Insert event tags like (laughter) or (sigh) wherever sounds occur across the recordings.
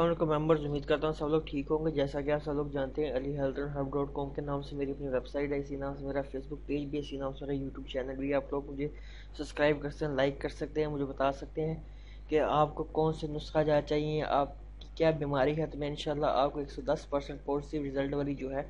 السلام علیکم ممبرز امید کرتا ہوں سب لوگ ٹھیک ہوں گے۔ جیسا کہ آپ سب لوگ جانتے ہیں، Ali health and hub dot com کے نام سے میری اپنی ویب سائٹ ہے، اسی نام سے میرا فیس بک پیج بھی اسی نام سے میرا یوٹیوب چینل بھی آپ لوگ مجھے سبسکرائب کر سکتے ہیں لائک کر سکتے ہیں، مجھے بتا سکتے ہیں کہ آپ کو کون سے نسخہ جا چاہیے، آپ کی کیا بیماری ہے۔ تو میں انشاءاللہ آپ کو ایک سو دس پرسنٹ پازیٹیو رزلٹ والی جو ہے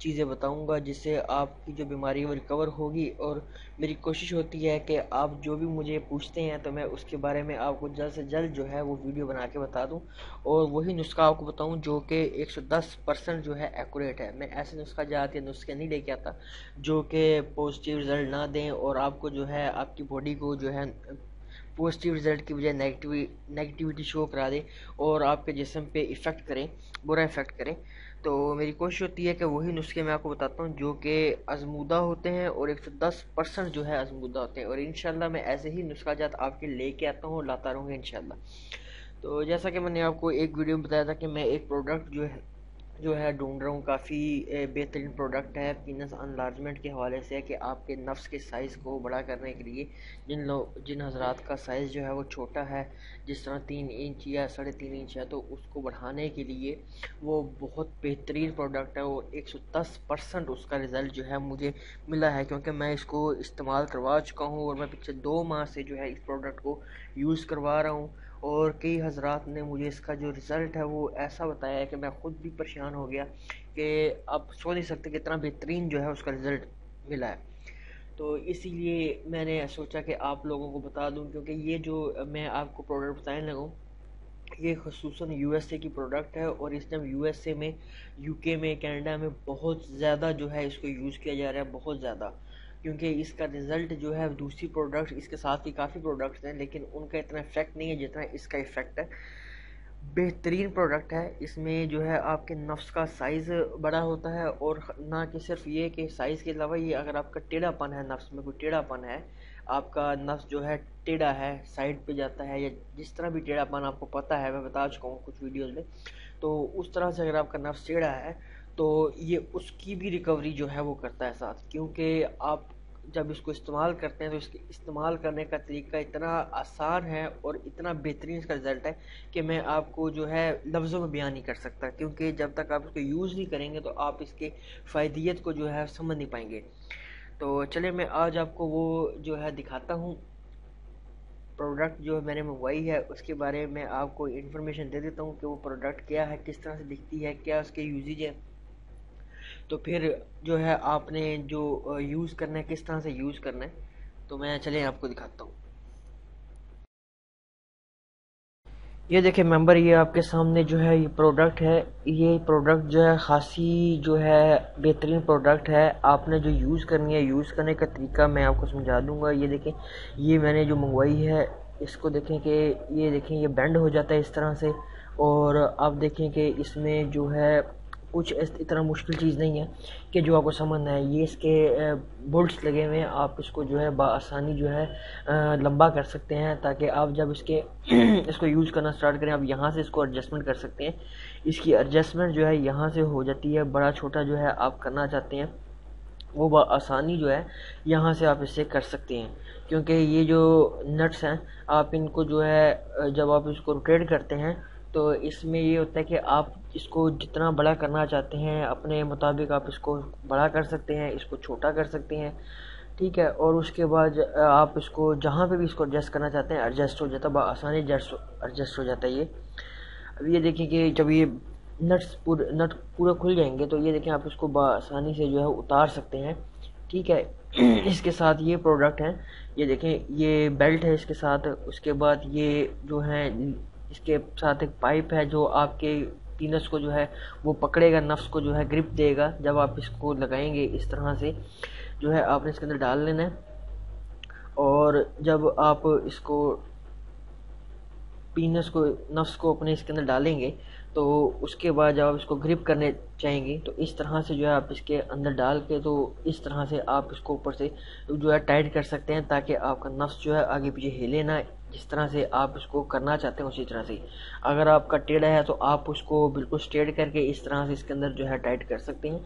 چیزیں بتاؤں گا جس سے آپ کی جو بیماری وہ ریکور ہوگی اور میری کوشش ہوتی ہے کہ آپ جو بھی مجھے پوچھتے ہیں تو میں اس کے بارے میں آپ کو جلد سے جلد جو ہے وہ ویڈیو بنا کے بتا دوں اور وہی نسخہ آپ کو بتاؤں جو کہ ایک سو دس پرسنٹ جو ہے ایکوریٹ ہے۔ میں ایسے نسخہ جاتے ہیں نسخے نہیں لے کے آتا جو کہ پازیٹیو رزلٹ نہ دیں اور آپ کو جو ہے آپ کی باڈی کو جو ہے پازیٹیو رزلٹ کی بجائے نیگیٹیوٹی شو کرا دیں اور آپ کے جسم پہ افیکٹ کریں، برا افیکٹ کریں۔ تو میری کوشش ہوتی ہے کہ وہی نسخے میں آپ کو بتاتا ہوں جو کہ ازمودہ ہوتے ہیں اور ایک سو دس پرسنٹ جو ہے ازمودہ ہوتے ہیں۔ اور انشاءاللہ میں ایسے ہی نسخہ جات آپ کے لے کے آتا ہوں اور لاتا رہوں گا انشاءاللہ۔ تو جیسا کہ میں نے آپ کو ایک ویڈیو میں بتایا تھا کہ میں ایک پروڈکٹ جو ہے جو ہے ڈھونڈ رہا ہوں، کافی بہترین پروڈکٹ ہے پینس انلارجمنٹ کے حوالے سے کہ آپ کے نفس کے سائز کو بڑا کرنے کے لیے جن لوگ جن حضرات کا سائز جو ہے وہ چھوٹا ہے، جس طرح تین انچ یا ساڑھے تین انچ ہے، تو اس کو بڑھانے کے لیے وہ بہت بہترین پروڈکٹ ہے اور ایک سو دس پرسنٹ اس کا رزلٹ جو ہے مجھے ملا ہے، کیونکہ میں اس کو استعمال کروا چکا ہوں اور میں پچھلے دو ماہ سے جو ہے اس پروڈکٹ کو یوز کروا رہا ہوں۔ اور کئی حضرات نے مجھے اس کا جو رزلٹ ہے وہ ایسا بتایا ہے کہ میں خود بھی پریشان ہو گیا کہ آپ سو نہیں سکتے کہ اتنا بہترین جو ہے اس کا رزلٹ ملا ہے۔ تو اسی لیے میں نے سوچا کہ آپ لوگوں کو بتا دوں کیونکہ یہ جو میں آپ کو پروڈکٹ بتائیں لگوں، یہ خصوصاً یو ایس اے کی پروڈکٹ ہے اور اس ٹائم یو ایس اے میں یو کے میں کینیڈا میں بہت زیادہ جو ہے اس کو یوز کیا جا رہا ہے، بہت زیادہ۔ کیونکہ اس کا رزلٹ جو ہے، دوسری پروڈکٹ اس کے ساتھ ہی کافی پروڈکٹس ہیں، لیکن ان کا اتنا افیکٹ نہیں ہے جتنا اس کا افیکٹ ہے۔ بہترین پروڈکٹ ہے۔ اس میں جو ہے آپ کے نفس کا سائز بڑا ہوتا ہے اور نہ کہ صرف یہ کہ سائز کے علاوہ یہ اگر آپ کا ٹیڑھا پن ہے، نفس میں کوئی ٹیڑھا پن ہے، آپ کا نفس جو ہے ٹیڑھا ہے سائڈ پہ جاتا ہے یا جس طرح بھی ٹیڑھا پن آپ کو پتہ ہے، میں بتا چکا ہوں کچھ ویڈیوز میں، تو اس طرح سے اگر آپ کا نفس ٹیڑھا ہے تو یہ اس کی بھی ریکوری جو ہے وہ کرتا ہے ساتھ، کیونکہ آپ جب اس کو استعمال کرتے ہیں تو اس کے استعمال کرنے کا طریقہ اتنا آسان ہے اور اتنا بہترین اس کا رزلٹ ہے کہ میں آپ کو جو ہے لفظوں میں بیان نہیں کر سکتا، کیونکہ جب تک آپ اس کو یوز نہیں کریں گے تو آپ اس کے فائدیت کو جو ہے سمجھ نہیں پائیں گے۔ تو چلے میں آج آپ کو وہ جو ہے دکھاتا ہوں۔ پروڈکٹ جو میں نے منگوائی ہے، اس کے بارے میں آپ کو انفارمیشن دے دیتا ہوں کہ وہ پروڈکٹ کیا ہے، کس طرح سے دکھتی ہے، کیا اس کے یوزیج ہے تو پھر جو ہے آپ نے جو یوز کرنا ہے، کس طرح سے یوز کرنا ہے، تو میں چلیں آپ کو دکھاتا ہوں۔ یہ دیکھیں ممبر، یہ آپ کے سامنے جو ہے یہ پروڈکٹ ہے۔ یہ پروڈکٹ جو ہے خاصی جو ہے بہترین پروڈکٹ ہے۔ آپ نے جو یوز کرنی ہے یوز کرنے کا طریقہ میں آپ کو سمجھا دوں گا۔ یہ دیکھیں، یہ میں نے جو منگوائی ہے، اس کو دیکھیں کہ یہ دیکھیں، یہ بینڈ ہو جاتا ہے اس طرح سے۔ اور آپ دیکھیں کہ اس میں جو ہے کچھ اتنا مشکل چیز نہیں ہے کہ جو آپ کو سمجھنا ہے۔ یہ اس کے بولٹس لگے ہوئے ہیں۔ آپ اس کو جو ہے بآسانی جو ہے لمبا کر سکتے ہیں تاکہ آپ جب اس کے (clears throat) اس کو یوز کرنا سٹارٹ کریں، آپ یہاں سے اس کو ایڈجسٹمنٹ کر سکتے ہیں۔ اس کی ایڈجسٹمنٹ جو ہے یہاں سے ہو جاتی ہے۔ بڑا چھوٹا جو ہے آپ کرنا چاہتے ہیں، وہ بآسانی جو ہے یہاں سے آپ اس سے کر سکتے ہیں۔ کیونکہ یہ جو نٹس ہیں، آپ ان کو جو ہے جب آپ اس کو روٹیٹ کرتے ہیں تو اس میں یہ ہوتا ہے کہ آپ اس کو جتنا بڑا کرنا چاہتے ہیں، اپنے مطابق آپ اس کو بڑا کر سکتے ہیں، اس کو چھوٹا کر سکتے ہیں، ٹھیک ہے؟ اور اس کے بعد آپ اس کو جہاں پہ بھی اس کو ایڈجسٹ کرنا چاہتے ہیں ایڈجسٹ ہو جاتا ہے بآسانی ایڈجسٹ ہو جاتا ہے یہ۔ اب یہ دیکھیں کہ جب یہ نٹس پورے نٹ پورے کھل جائیں گے تو یہ دیکھیں آپ اس کو بآسانی سے جو ہے اتار سکتے ہیں، ٹھیک ہے؟ اس کے ساتھ یہ پروڈکٹ ہیں۔ یہ دیکھیں، یہ بیلٹ ہے اس کے ساتھ، اس کے بعد یہ جو ہیں اس کے ساتھ ایک پائپ ہے جو آپ کے پینس کو جو ہے وہ پکڑے گا، نفس کو جو ہے گرپ دے گا۔ جب آپ اس کو لگائیں گے اس طرح سے جو ہے آپ نے اس کے اندر ڈال لینا ہے۔ اور جب آپ اس کو پینس کو، نفس کو اپنے اس کے اندر ڈالیں گے تو اس کے بعد جب آپ اس کو گرپ کرنے چاہیں گے تو اس طرح سے جو ہے آپ اس کے اندر ڈال کے تو اس طرح سے آپ اس کو اوپر سے جو ہے ٹائٹ کر سکتے ہیں تاکہ آپ کا نفس جو ہے آگے پیچھے ہلے نہ جس طرح سے آپ اس کو کرنا چاہتے ہیں، اسی طرح سے۔ اگر آپ کا ٹیڑھا ہے تو آپ اس کو بالکل اسٹیٹ کر کے اس طرح سے اس کے اندر جو ہے ٹائٹ کر سکتے ہیں۔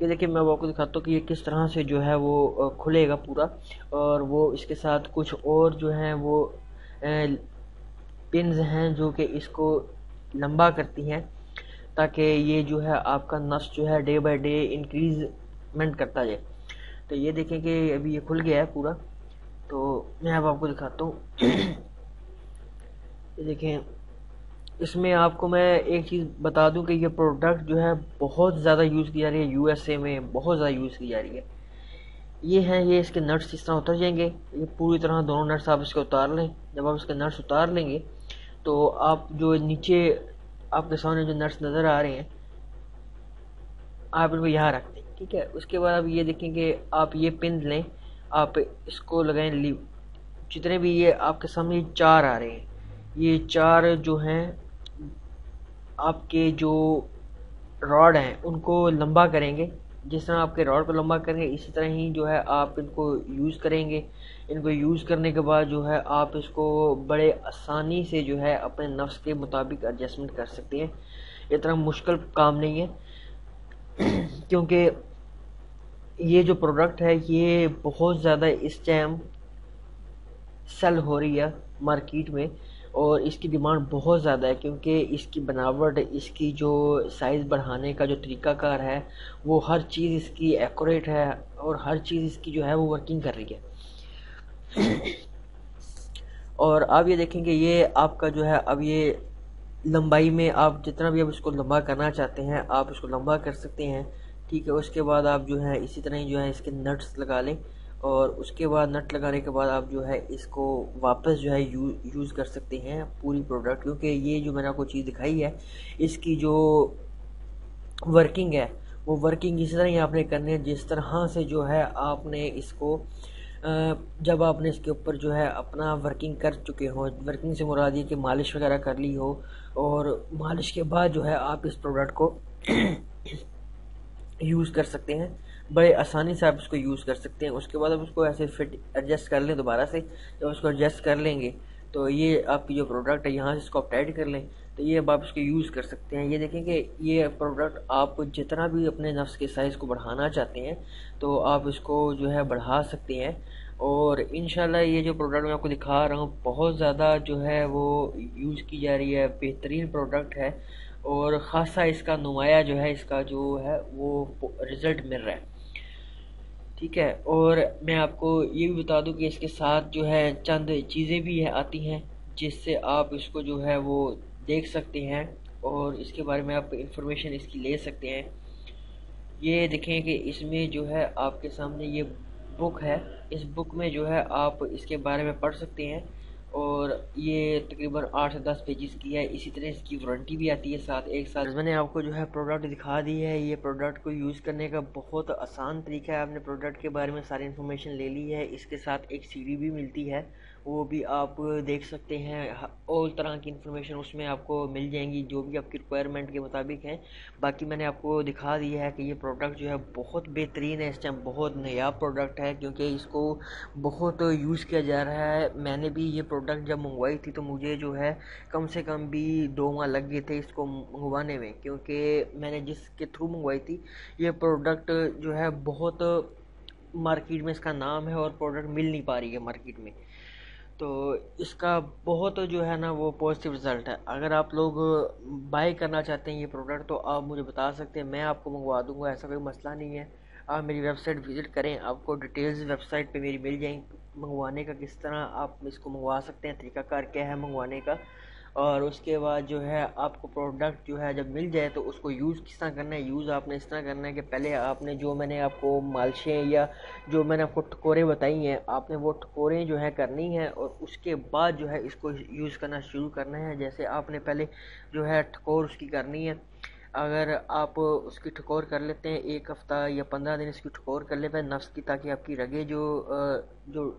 یہ دیکھیں میں وہ آپ کو دکھاتا ہوں کہ یہ کس طرح سے جو ہے وہ کھلے گا پورا۔ اور وہ اس کے ساتھ کچھ اور جو ہیں وہ پنز ہیں جو کہ اس کو لمبا کرتی ہیں تاکہ یہ جو ہے آپ کا نس جو ہے ڈے بائی ڈے انکریزمنٹ کرتا جائے۔ تو یہ دیکھیں کہ ابھی یہ کھل گیا ہے پورا۔ تو میں اب آپ کو دکھاتا ہوں۔ یہ دیکھیں، اس میں آپ کو میں ایک چیز بتا دوں کہ یہ پروڈکٹ جو ہے بہت زیادہ یوز کی جا رہی ہے یو ایس اے میں بہت زیادہ یوز کی جا رہی ہے۔ یہ ہیں، یہ اس کے نٹس اس طرح اتر جائیں گے۔ یہ پوری طرح دونوں نٹس آپ اس کے اتار لیں۔ جب آپ اس کے نٹس اتار لیں گے تو آپ جو نیچے آپ کے سامنے جو نٹس نظر آ رہے ہیں، آپ ان کو یہاں رکھ دیں۔ ٹھیک ہے؟ اس کے بعد آپ یہ دیکھیں کہ آپ یہ پن لیں۔ آپ اس کو لگائیں لیو جتنے بھی یہ آپ کے سامنے چار آ رہے ہیں، یہ چار جو ہیں، آپ کے جو راڈ ہیں، ان کو لمبا کریں گے۔ جس طرح آپ کے راڈ کو لمبا کریں گے، اسی طرح ہی جو ہے آپ ان کو یوز کریں گے۔ ان کو یوز کرنے کے بعد جو ہے آپ اس کو بڑے آسانی سے جو ہے اپنے نفس کے مطابق ایڈجسٹمنٹ کر سکتے ہیں۔ اتنا مشکل کام نہیں ہے۔ (clears throat) کیونکہ یہ جو پروڈکٹ ہے، یہ بہت زیادہ اس ٹائم سیل ہو رہی ہے مارکیٹ میں اور اس کی ڈیمانڈ بہت زیادہ ہے کیونکہ اس کی بناوٹ، اس کی جو سائز بڑھانے کا جو طریقہ کار ہے، وہ ہر چیز اس کی ایکوریٹ ہے اور ہر چیز اس کی جو ہے وہ ورکنگ کر رہی ہے۔ اور آپ یہ دیکھیں کہ یہ آپ کا جو ہے، اب یہ لمبائی میں آپ جتنا بھی اب اس کو لمبا کرنا چاہتے ہیں، آپ اس کو لمبا کر سکتے ہیں۔ ٹھیک ہے، اس کے بعد آپ جو ہے اسی طرح ہی جو ہے اس کے نٹس لگا لیں اور اس کے بعد نٹ لگانے کے بعد آپ جو ہے اس کو واپس جو ہے یوز کر سکتے ہیں پوری پروڈکٹ کیونکہ یہ جو میں نے آپ کو چیز دکھائی ہے، اس کی جو ورکنگ ہے، وہ ورکنگ اسی طرح ہی آپ نے کرنی ہے، جس طرح ہاں سے جو ہے آپ نے اس کو جب آپ نے اس کے اوپر جو ہے اپنا ورکنگ کر چکے ہوں ورکنگ سے مراد یہ کہ مالش وغیرہ کر لی ہو اور مالش کے بعد جو ہے آپ اس پروڈکٹ کو (clears throat) یوز کر سکتے ہیں، بڑے آسانی سے آپ اس کو یوز کر سکتے ہیں۔ اس کے بعد آپ اس کو ایسے فٹ ایڈجسٹ کر لیں دوبارہ سے۔ جب اس کو ایڈجسٹ کر لیں گے، تو یہ آپ کی جو پروڈکٹ ہے، یہاں سے اس کو آپ ٹائٹ کر لیں۔ تو یہ اب آپ اس کو یوز کر سکتے ہیں۔ یہ دیکھیں کہ یہ پروڈکٹ آپ جتنا بھی اپنے نفس کے سائز کو بڑھانا چاہتے ہیں، تو آپ اس کو جو ہے بڑھا سکتے ہیں۔ اور انشاءاللہ یہ جو پروڈکٹ میں آپ کو دکھا رہا ہوں، بہت زیادہ جو ہے وہ یوز کی جا رہی ہے، بہترین پروڈکٹ ہے۔ اور خاصا اس کا نمایاں جو ہے، اس کا جو ہے، وہ رزلٹ مل رہا ہے۔ ٹھیک ہے، اور میں آپ کو یہ بھی بتا دوں کہ اس کے ساتھ جو ہے، چند چیزیں بھی آتی ہیں، جس سے آپ اس کو جو ہے، وہ دیکھ سکتے ہیں۔ اور اس کے بارے میں آپ انفارمیشن اس کی لے سکتے ہیں۔ یہ دیکھیں کہ اس میں جو ہے، آپ کے سامنے یہ بک ہے۔ اس بک میں جو ہے، آپ اس کے بارے میں پڑھ سکتے ہیں۔ اور یہ تقریباً آٹھ سے دس پیجز کی ہے۔ اسی طرح اس کی وارنٹی بھی آتی ہے ساتھ، ایک ساتھ۔ میں نے آپ کو جو ہے پروڈکٹ دکھا دی ہے۔ یہ پروڈکٹ کو یوز کرنے کا بہت آسان طریقہ ہے۔ آپ نے پروڈکٹ کے بارے میں ساری انفارمیشن لے لی ہے۔ اس کے ساتھ ایک سی ڈی بھی ملتی ہے۔ وہ بھی آپ دیکھ سکتے ہیں، اور طرح کی انفارمیشن اس میں آپ کو مل جائیں گی، جو بھی آپ کی ریکوائرمنٹ کے مطابق ہیں۔ باقی میں نے آپ کو دکھا دیا ہے کہ یہ پروڈکٹ جو ہے بہت بہترین ہے، اس ٹائم بہت نیا پروڈکٹ ہے، کیونکہ اس کو بہت یوز کیا جا رہا ہے۔ میں نے بھی یہ پروڈکٹ جب منگوائی تھی تو مجھے جو ہے کم سے کم بھی دو ماہ لگ گئے تھے اس کو منگوانے میں، کیونکہ میں نے جس کے تھرو منگوائی تھی، یہ پروڈکٹ جو ہے بہت مارکیٹ میں اس کا نام ہے اور پروڈکٹ مل نہیں پا رہی ہے مارکیٹ میں۔ تو اس کا بہت جو ہے نا وہ پازیٹیو رزلٹ ہے۔ اگر آپ لوگ بائی کرنا چاہتے ہیں یہ پروڈکٹ تو آپ مجھے بتا سکتے ہیں، میں آپ کو منگوا دوں گا، ایسا کوئی مسئلہ نہیں ہے۔ آپ میری ویب سائٹ وزٹ کریں، آپ کو ڈیٹیلز ویب سائٹ پہ میری مل جائیں۔ منگوانے کا کس طرح آپ اس کو منگوا سکتے ہیں، طریقہ کار کیا ہے منگوانے کا؟ اور اس کے بعد جو ہے آپ کو پروڈکٹ جو ہے جب مل جائے تو اس کو یوز کس طرح کرنا ہے؟ یوز آپ نے اس طرح کرنا ہے کہ پہلے آپ نے جو میں نے آپ کو مالشیں یا جو میں نے آپ کو ٹھکوریں بتائی ہیں، آپ نے وہ ٹھکوریں جو ہے کرنی ہیں اور اس کے بعد جو ہے اس کو یوز کرنا شروع کرنا ہے۔ جیسے آپ نے پہلے جو ہے ٹھکور اس کی کرنی ہے۔ اگر آپ اس کی ٹھکور کر لیتے ہیں، ایک ہفتہ یا پندرہ دن اس کی ٹھکور کر لیتے ہیں نفس کی، تاکہ آپ کی رگیں جو جو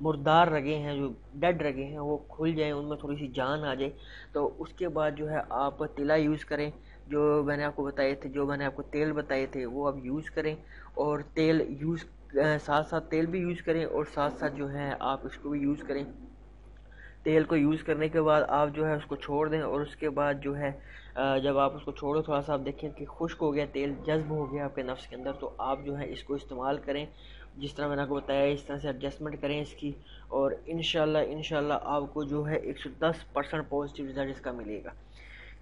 مردار رگے ہیں، جو ڈیڈ رگے ہیں، وہ کھل جائیں، ان میں تھوڑی سی جان آ جائے۔ تو اس کے بعد جو ہے، آپ تلا یوز کریں۔ جو میں نے آپ کو بتائے تھے، جو میں نے آپ کو تیل بتائے تھے، وہ آپ یوز کریں۔ اور تیل یوز ساتھ ساتھ تیل بھی یوز کریں۔ اور ساتھ ساتھ جو ہے، آپ اس کو بھی یوز کریں۔ تیل کو یوز کرنے کے بعد آپ جو ہے، اس کو چھوڑ دیں۔ اور اس کے بعد جو ہے جب آپ اس کو چھوڑو تھوڑا سا آپ دیکھیں کہ خشک ہو گیا، تیل جذب ہو گیا آپ کے نفس کے اندر۔ تو آپ جو ہے، اس کو استعمال کریں۔ جس طرح میں نے آپ کو بتایا اس طرح سے ایڈجسٹمنٹ کریں اس کی اور انشاءاللہ انشاءاللہ آپ کو جو ہے ایک سو دس پرسنٹ پازیٹیو رزلٹ اس کا ملے گا۔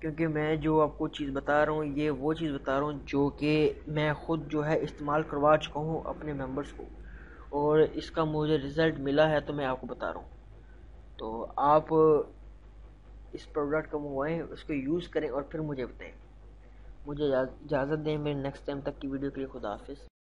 کیونکہ میں جو آپ کو چیز بتا رہا ہوں، یہ وہ چیز بتا رہا ہوں جو کہ میں خود جو ہے استعمال کروا چکا ہوں اپنے ممبرس کو۔ اور اس کا مجھے رزلٹ ملا ہے تو میں آپ کو بتا رہا ہوں۔ تو آپ اس پروڈکٹ کو منگوائیں، اس کو یوز کریں اور پھر مجھے بتائیں۔ مجھے اجازت دیں میرے نیکسٹ ٹائم تک کی ویڈیو کے لیے خدا حافظ۔